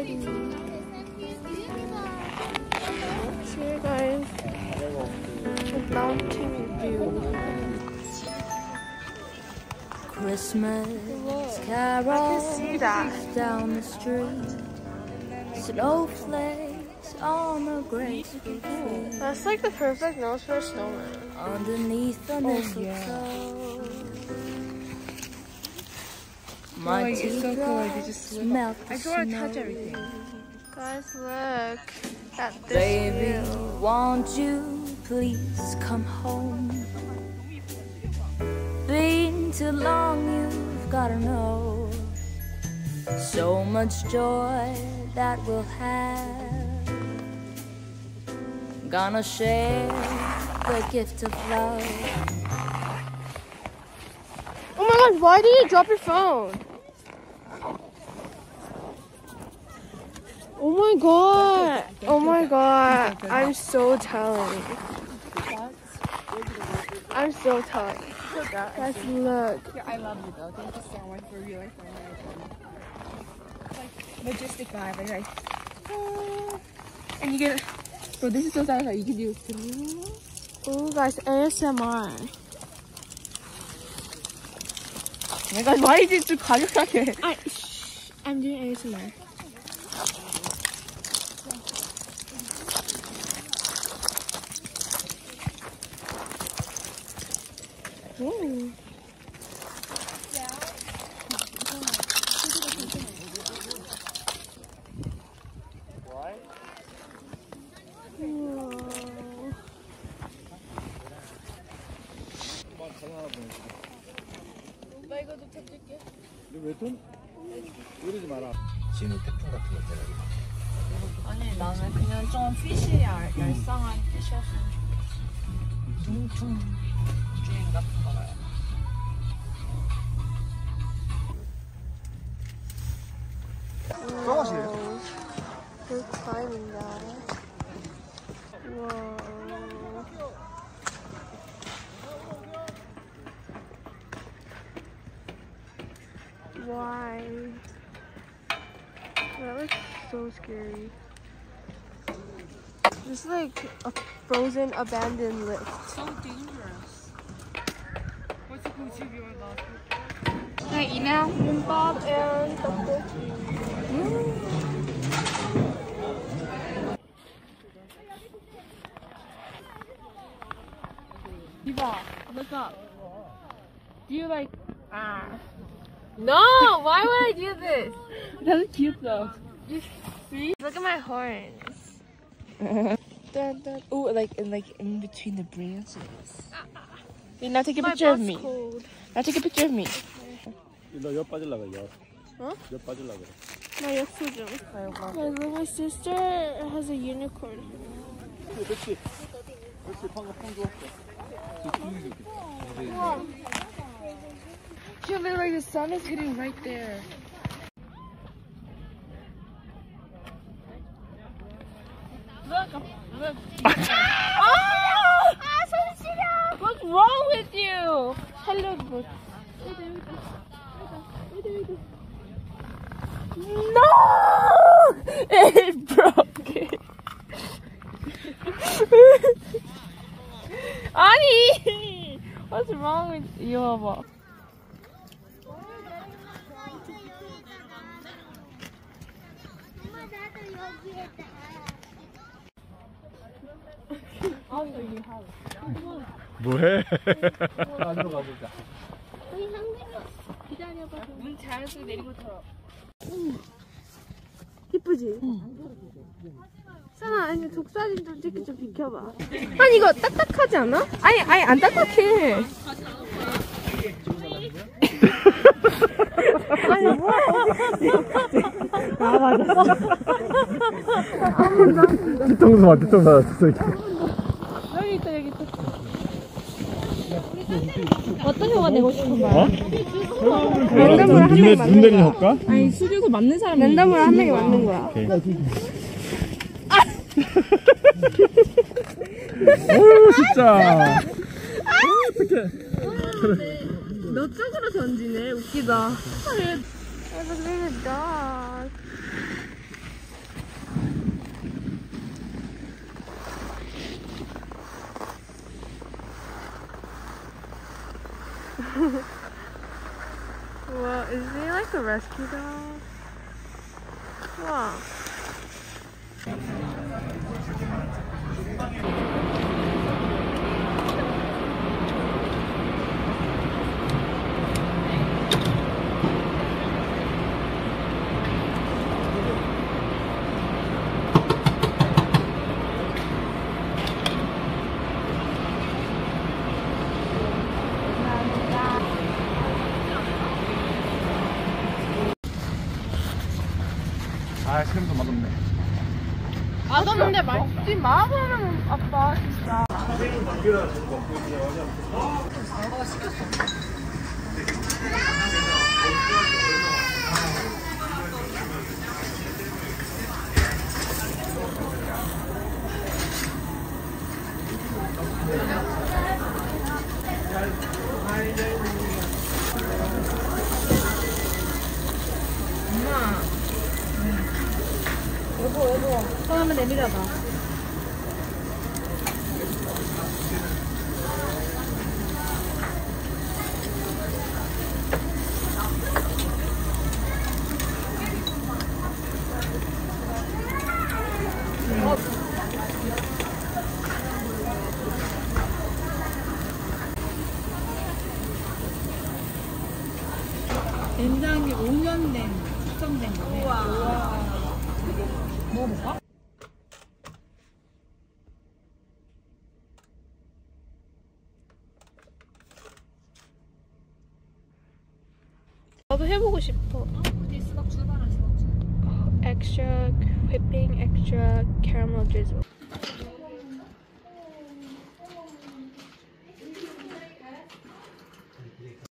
pretty. Here guys, the mountain view. Christmas carols see that. down the street. Snowflakes on a graceful tree. That's like the perfect nose for a snowman. Underneath the oh, mistletoe. My like, it's so cool, like, just slip melt I just want to touch everything. Guys, look at this Baby, view. won't you please come home? Been too long, you've gotta know. So much joy that we'll have. Gonna share the gift of love. Oh my god, why did you drop your phone? Oh my god. Oh my god. I'm so telling. I'm so telling. Guys, look. I love you though. Thank you so much for realizing like majestic vibe, right? Ah. and you get bro, this is so satisfying. You can do three. Oh guys, ASMR. Oh my gosh, why is it so cocky? I, shh, I'm doing ASMR. 나 이거도 찾을게. 외통? 이러지 마라. 신우 태풍 같은 거 있잖아. 아니 나는 그냥 좀 핏이 얄쌍한 핏이었으면 좋겠어. 퉁퉁 게임 같은 거 봐요. 어, 그 과일인가? Why? That looks so scary. This is like a frozen abandoned lift. So dangerous. What's the cool TV on that? Can I eat now? Bob and tteokbokki. Eva, look up. Do you like? Ah. No, why would I do this? That's cute though. You see? Look at my horns. dun, dun. Oh, like in like in between the branches. Wait, now take a my picture of me. Cold. Now take a picture of me. No, Huh? No, you're look, my sister has a unicorn. The sun is hitting right there. Look, look. oh! What's wrong with you? Hello, book. Oh, oh, oh, no! It broke it. Ani! What's wrong with you? 뭐해? 안으로 가보자. 문 잘해서 내리고 털어. 이쁘지? 사나 아니 독사진 좀 찍기 좀 비켜봐. 아니 이거 딱딱하지 않아? 아니, 아니, 안 딱딱해. 아니 뭐야? 뒤통수 맞 뒤통수 맞았어. 여기 있다, 여기 있다. 어떤 효가 내고 싶은 거야? 어? 랜덤으로 한 명이 맞는 거야. 할까? 아니, 수류소 맞는 사람이. 랜덤으로 한 명이 맞는 거야. 오케이. 어우 진짜. 너 쪽으로 던지네. 웃기다. It looks like a dog. Well, is he like a rescue dog? Wow. 아이스크림도 맛없네 맛없는데 맛있지 마보는 아빠 진짜 아, 내밀어 봐. 된장이 5년 된 숙성된 거네. 우와. 먹어볼까? 나도 해보고 싶어. 엑스트라 휘핑, 엑스트라 캐러멜 디즐.